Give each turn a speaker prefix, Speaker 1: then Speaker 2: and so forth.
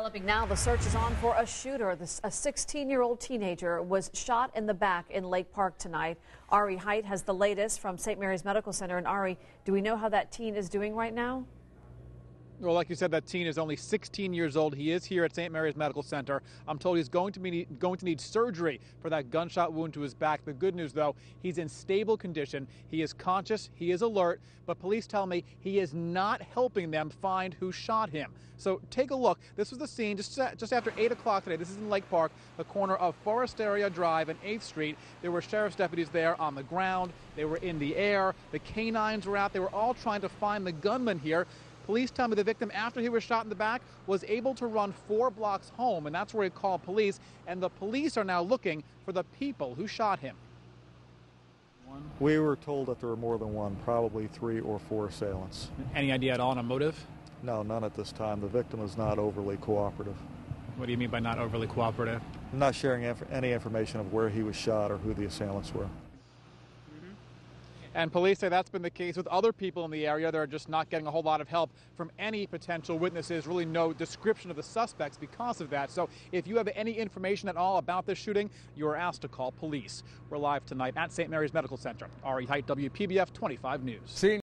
Speaker 1: Developing now, the search is on for a shooter. This, a 16 year old teenager was shot in the back in Lake Park tonight. Ari Height has the latest from St. Mary's Medical Center. And Ari, do we know how that teen is doing right now?
Speaker 2: Well, like you said, that teen is only 16 years old. He is here at St. Mary's Medical Center. I'm told he's going to be going to need surgery for that gunshot wound to his back. The good news, though, he's in stable condition. He is conscious. He is alert. But police tell me he is not helping them find who shot him. So take a look. This was the scene just just after 8 o'clock today. This is in Lake Park, the corner of Foresteria Drive and 8th Street. There were sheriff's deputies there on the ground. They were in the air. The canines were out. They were all trying to find the gunman here. Police tell me the victim, after he was shot in the back, was able to run four blocks home, and that's where he called police. And the police are now looking for the people who shot him.
Speaker 3: We were told that there were more than one, probably three or four assailants.
Speaker 2: Any idea at all on a motive?
Speaker 3: No, none at this time. The victim is not overly cooperative.
Speaker 2: What do you mean by not overly cooperative?
Speaker 3: I'm not sharing any information of where he was shot or who the assailants were.
Speaker 2: And police say that's been the case with other people in the area. They're just not getting a whole lot of help from any potential witnesses, really no description of the suspects because of that. So if you have any information at all about this shooting, you are asked to call police. We're live tonight at St. Mary's Medical Center. Ari Height, WPBF 25 News.